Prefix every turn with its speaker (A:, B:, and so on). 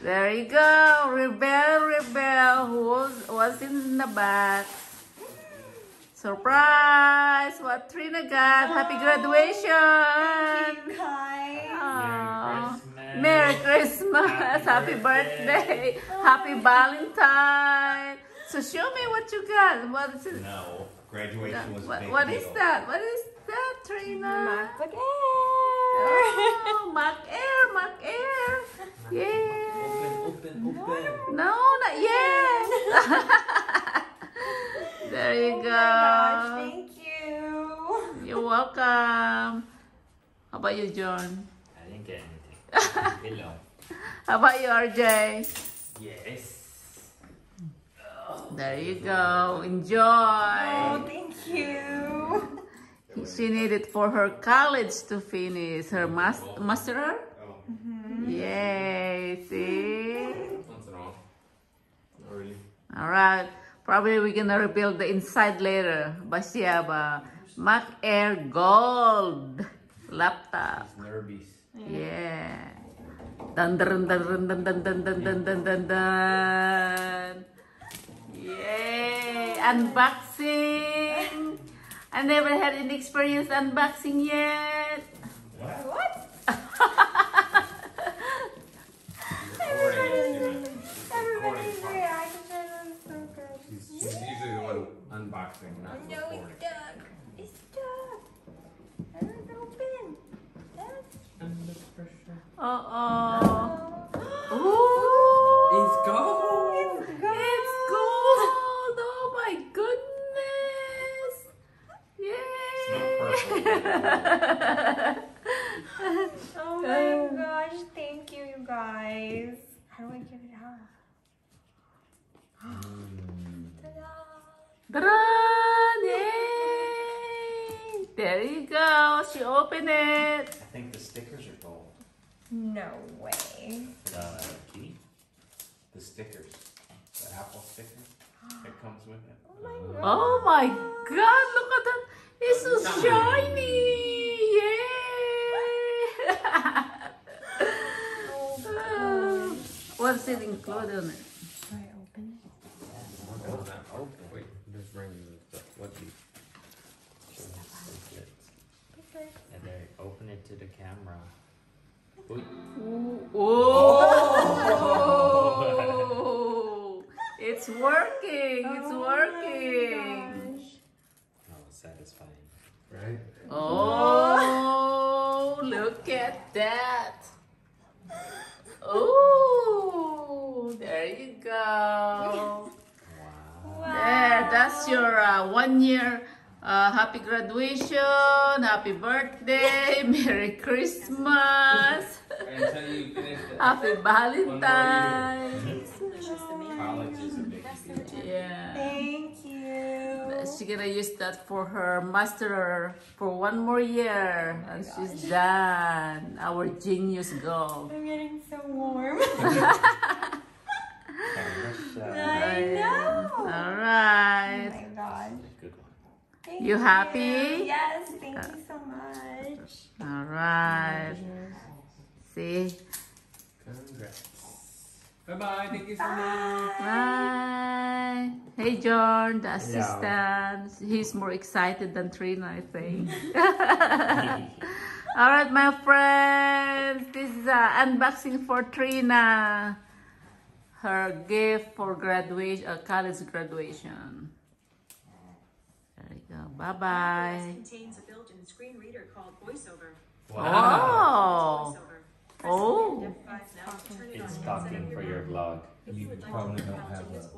A: There you go. Rebel, Rebel. Who was, was in the back? Surprise! What Trina got? Happy graduation!
B: guys.
A: Aw.
C: Merry
A: Merry Christmas!
C: Happy
A: Happy,
C: birthday.
A: birthday! Happy oh, Valentine! So show me what you got. What is it?
C: No, graduation was a
A: What,
C: big
A: what is that? What is that, Trina?
B: MacBook Air.
A: Oh, Mac Air, Mac Air. Yeah. No, not yet. there you
B: Oh
A: go.
B: my gosh, thank you.
A: You're welcome. How about you, John?
C: I didn't get anything. Hello.
A: How about you, RJ?
C: Yes.
A: There oh, you go. Enjoy.
B: Oh, thank you.
A: She needed for her college to finish her mas- oh. master. Oh. Mm-hmm. Yay! See. Mm-hmm.
D: Once in a while. Really.
A: All right. Probably we're gonna rebuild the inside later. But have a Mac Air Gold laptop.
C: Nerbies.
A: Yeah. Dun dun dun dun dun dun dun dun dun dun dun dun. Yay! Unboxing. I never had any experience unboxing yet.
B: What? Everybody's reaction was so good.
D: She's, she's usually the one unboxing, not
B: No,
D: recording.
B: it's stuck. It's stuck. It's open. That's...
D: Under pressure.
A: Uh oh.
B: Oh.
A: Ooh.
D: It's gold!
B: It's gold.
A: It's gold! Oh my goodness! Yay!
B: Oh my gosh, thank you, you guys. How do I give it up? Ta-da!
A: Dun! There you go. She opened it.
C: I think the stickers are gold.
B: No way.
C: The key? The stickers. The Apple sticker that comes with it.
B: Oh my god.
A: Oh my God! Look at that. It's so shiny. Yay!
B: Oh,
A: What's it included in it?
B: Should I open it?
D: Oh, that open. Wait, there's rings and stuff. What the?
B: Okay.
C: And they open it to the camera. Oy.
A: Oh! It's working. It's
B: Oh
A: working.
C: Oh, satisfying.
D: Right?
A: Oh, look at that. Oh, there you go.
C: Wow.
A: There, that's your uh, one year uh, happy graduation, happy birthday, Merry Christmas,
D: Until you finish it.
A: happy Valentine's.
C: College is a big deal.
A: Yeah.
B: Thank you.
A: She's gonna use that for her master for one more year and she's done. Our genius girl.
B: I'm getting so warm.
C: Camera shot.
B: I know.
A: All
B: Oh
A: right.
B: my god.
C: Good one.
B: Thank
A: You happy?
B: Yes, thank you so much.
A: All right. See?
D: Congrats. Bye bye. Thank you so much.
A: Bye. Hey, John, the assistant. He's more excited than Trina, I think. All right, my friends. This is an unboxing for Trina. Her gift for graduation, uh, college graduation. Bye bye.
E: Contains a built-in screen reader called VoiceOver. Wow.
A: Oh.
E: oh.
C: It's talking for your vlog.
E: You
D: probably don't have that.